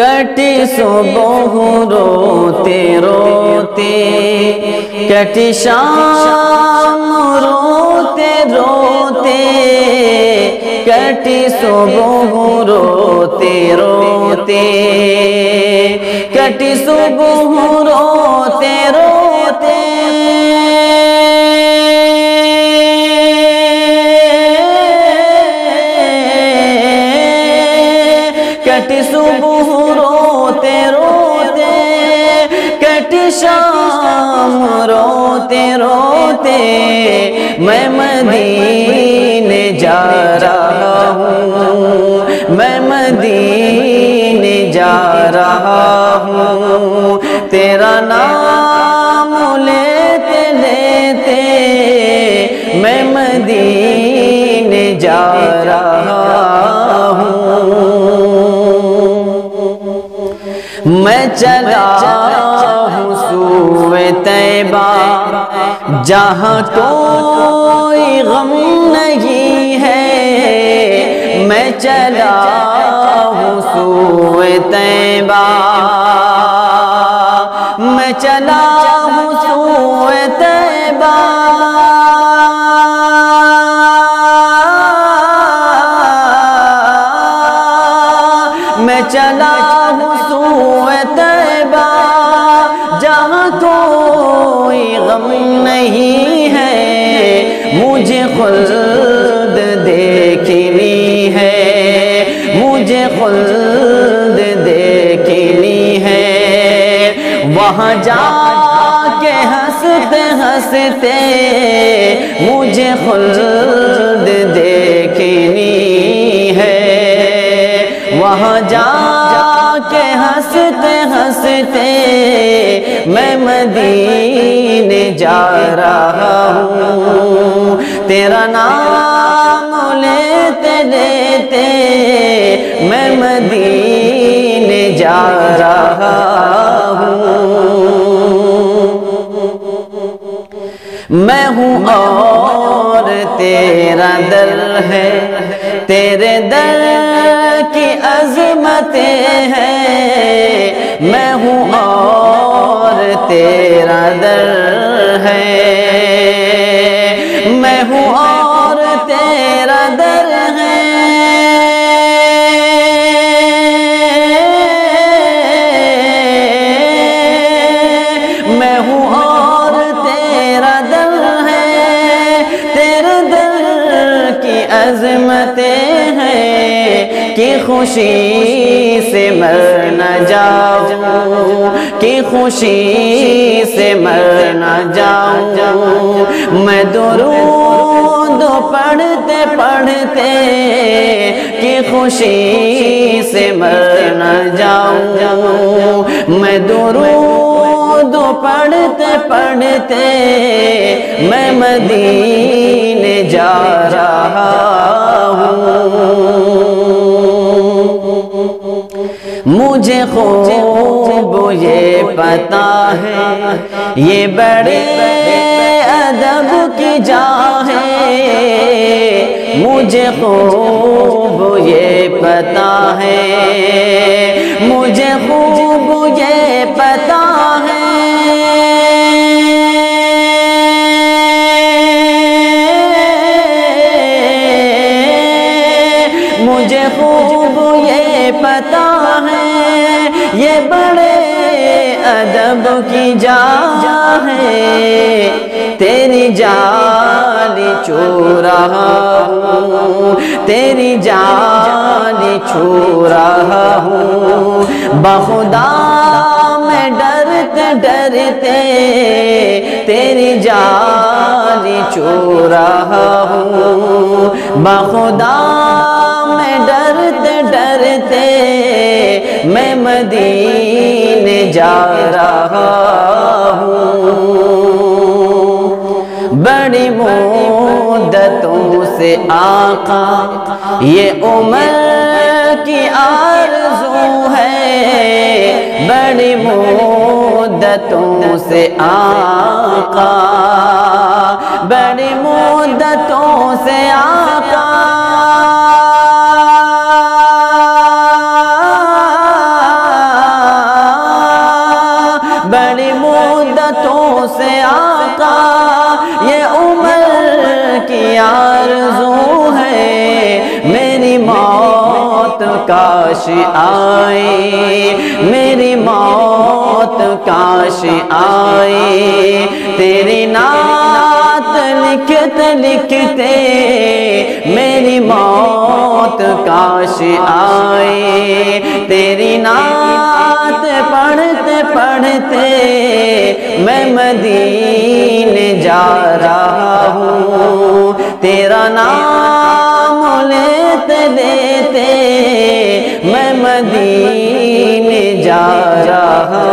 कटी सुबह रोते रोते। कटी शाम, रोते रोते। कटी सुबह रोते रोते। कटी सुबह रोते कटी शाम, रोते रोते मैं मदीने जा रहा हूँ। मैं मदीने जा रहा हूँ। तेरा नाम लेते लेते मैं मदीने जा रहा हूँ। मैं चला तैबा जहाँ कोई गम नहीं है, मैं चला हूँ सुए तैबा। मैं चला हूँ सुए तैबा। मैं चला हूँ सुए तैबा। जहाँ कोई गम नहीं है, मुझे खुल्द देखनी है, मुझे खुल्द देखनी है। वहाँ जाके हँसते हँसते, मुझे खुल्द देखनी है। वहाँ जाके हँसते हँसते मैं मदीने जा रहा हूँ। तेरा नाम लेते लेते मैं मदीने जा रहा हूँ। मैं हूँ और तेरा दर है। तेरे दर की अजमतें हैं। मैं हूँ और तेरा दर है। मैं हूँ अजमतें हैं कि खुशी से मर न जाऊँ, कि खुशी से मर न जाऊँ। मैं दुरूद पढ़ते पढ़ते कि खुशी से मर न जाऊँ। मैं दुरूद पढ़ते पढ़ते मैं मदीने जा रहा हूँ। मुझे खूब ये पता है, ये बड़े अदब की जा है। मुझे खूब ये पता है, मुझे खूब ये पता पता है, ये बड़े अदब की जा है। तेरी जाली छू रहा हूँ, तेरी जाली छू रहा हूँ। बहुदा मैं डरते डरते, तेरी जाली छू रहा हूँ। बहुदा डरते मैं मदीने जा रहा हूँ। बड़ी मुद्दतों से आका, ये उम्र की आरज़ू है। बड़ी मुद्दतों से आका, बड़ी मुद्दतों से आका की आरज़ू है। मेरी मौत काश आए मेरी मौत काश आए तेरी नात लिखते लिखते मेरी मौत काश आए तेरी नात पढ़ते पढ़ते मैं मदीने जा रहा हूँ तेरा नाम लेते लेते मैं मदीने जा रहा